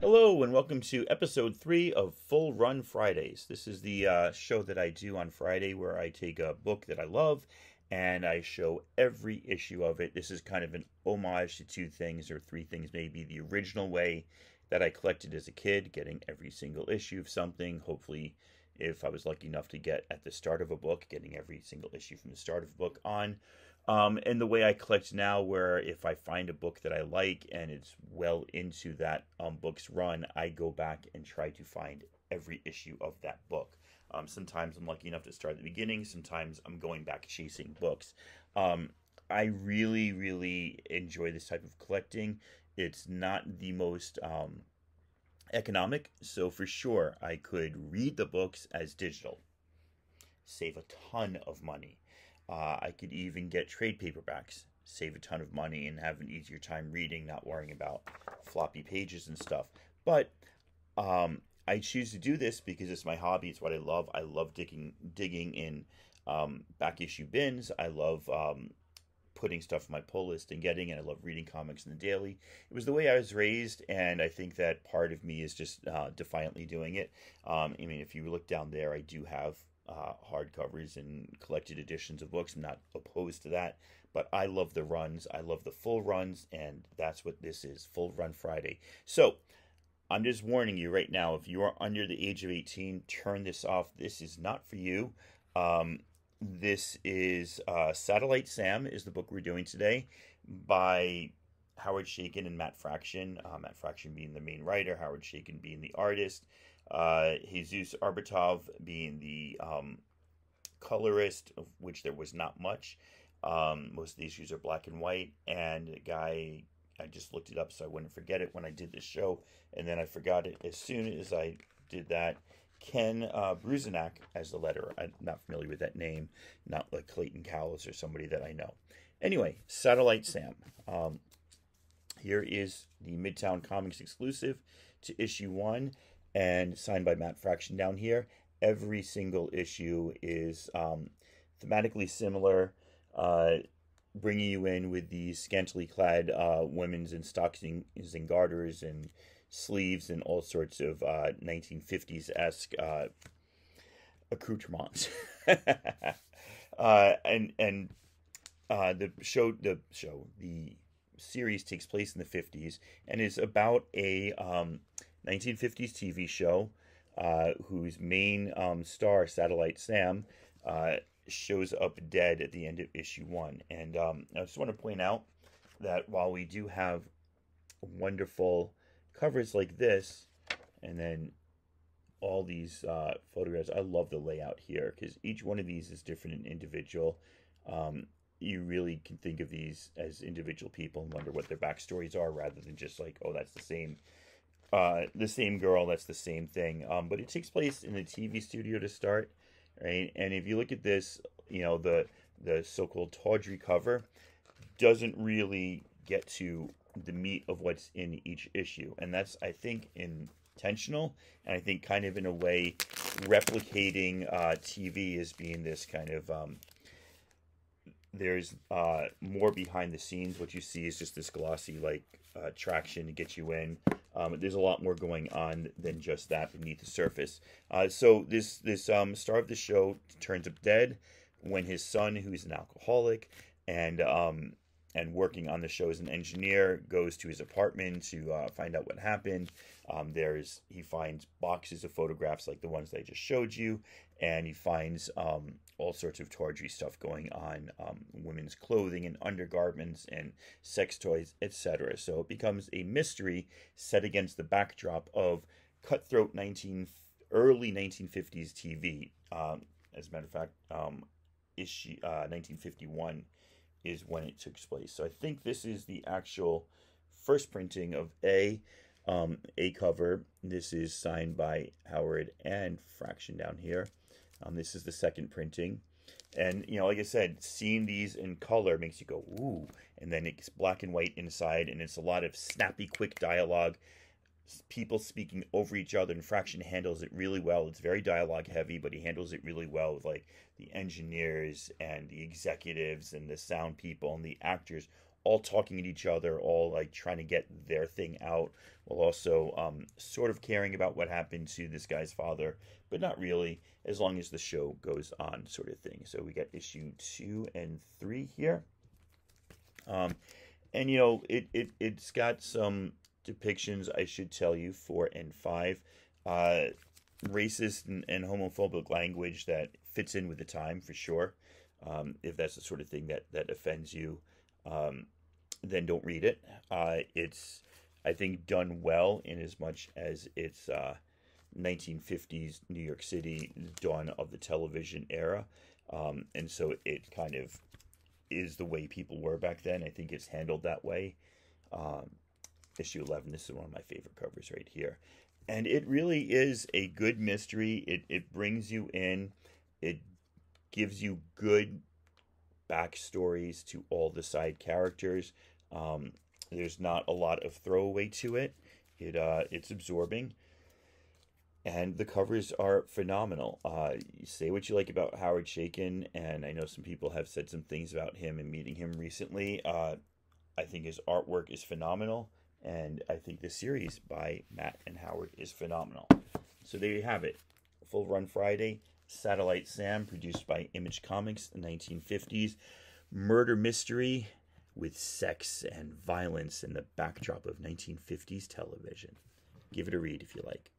Hello, and welcome to episode three of Full Run Fridays. This is the uh, show that I do on Friday where I take a book that I love and I show every issue of it. This is kind of an homage to two things, or three things maybe. The original way that I collected as a kid, getting every single issue of something. Hopefully, if I was lucky enough to get at the start of a book, getting every single issue from the start of a book on. Um, and the way I collect now, where if I find a book that I like and it's well into that um, book's run, I go back and try to find every issue of that book. Um, sometimes I'm lucky enough to start at the beginning. Sometimes I'm going back chasing books. Um, I really, really enjoy this type of collecting. It's not the most um, economic, so for sure I could read the books as digital, save a ton of money. Uh, I could even get trade paperbacks, save a ton of money, and have an easier time reading, not worrying about floppy pages and stuff. But um, I choose to do this because it's my hobby. It's what I love. I love digging digging in um, back issue bins. I love um, putting stuff on my pull list and getting, and I love reading comics in the daily. It was the way I was raised, and I think that part of me is just uh, defiantly doing it. Um, I mean, if you look down there, I do have uh, hardcovers and collected editions of books. I'm not opposed to that, but I love the runs. I love the full runs, and that's what this is Full Run Friday. So, I'm just warning you right now if you are under the age of 18, turn this off. This is not for you. Um, this is uh, Satellite Sam, is the book we're doing today by Howard Chaykin and Matt Fraction. Uh, Matt Fraction being the main writer, Howard Chaykin being the artist uh, Jesus Aburtov being the um, colorist, of which there was not much. Um, most of the issues are black and white, and a guy I just looked it up so I wouldn't forget it when I did this show, and then I forgot it as soon as I did that. Ken uh, Bruzenak as the letterer. I'm not familiar with that name, not like Clayton Cowles or somebody that I know. Anyway, Satellite Sam. Um, here is the Midtown Comics exclusive to issue one and signed by Matt Fraction down here. Every single issue is um, thematically similar, uh, bringing you in with these scantily clad uh, women's in stockings and garters and sleeves and all sorts of uh, 1950s esque uh, accoutrements. uh, and and uh, the show the show the series takes place in the 50s and is about a um, 1950s TV show uh, whose main um, star, Satellite Sam, shows up dead at the end of issue one. And um, I just want to point out that while we do have wonderful covers like this, and then all these uh, photographs, I love the layout here because each one of these is different and individual. Um, you really can think of these as individual people and wonder what their backstories are rather than just like, oh, that's the same uh, the same girl. That's the same thing. Um, but it takes place in a TV studio to start, right? And if you look at this, you know the the so-called tawdry cover doesn't really get to the meat of what's in each issue, and that's I think intentional, and I think kind of in a way replicating uh, TV as being this kind of um, there's uh, more behind the scenes. What you see is just this glossy like uh, traction to get you in. Um, there's a lot more going on than just that beneath the surface. Uh, so this this um, star of the show turns up dead when his son, who's an alcoholic and um, and working on the show as an engineer, goes to his apartment to uh, find out what happened. Um, there's he finds boxes of photographs like the ones that I just showed you, and he finds um, all sorts of tawdry stuff going on, um, women's clothing and undergarments and sex toys, etc. So it becomes a mystery set against the backdrop of cutthroat 19 early 1950s TV. Um, as a matter of fact, um, issue uh, 1951 is when it took place. So I think this is the actual first printing of A um, a cover. This is signed by Howard and Fraction down here. Um, this is the second printing. and you know, like I said, seeing these in color makes you go ooh, and then it's black and white inside, and it's a lot of snappy, quick dialogue. People speaking over each other, and Fraction handles it really well. It's very dialogue heavy, but he handles it really well with like the engineers and the executives and the sound people and the actors all talking at each other, all like trying to get their thing out, while also um, sort of caring about what happened to this guy's father, but not really, as long as the show goes on, sort of thing. So we got issue two and three here. Um, and you know, it, it, it's got some depictions, I should tell you, four and five. Uh, racist and, and homophobic language that fits in with the time for sure. Um, if that's the sort of thing that, that offends you. Um, then don't read it. Uh, it's, I think, done well in as much as it's uh, 1950s New York City, dawn of the television era. Um, and so it kind of is the way people were back then. I think it's handled that way. Um, issue 11, this is one of my favorite covers right here. And it really is a good mystery. It, it brings you in, it gives you good backstories to all the side characters. Um, there's not a lot of throwaway to it. It uh, it's absorbing, and the covers are phenomenal. Uh, you say what you like about Howard Chaykin, and I know some people have said some things about him and meeting him recently. Uh, I think his artwork is phenomenal, and I think the series by Matt and Howard is phenomenal. So there you have it, Full Run Friday, Satellite Sam, produced by Image Comics, the 1950s, murder mystery with sex and violence in the backdrop of 1950s television. Give it a read if you like.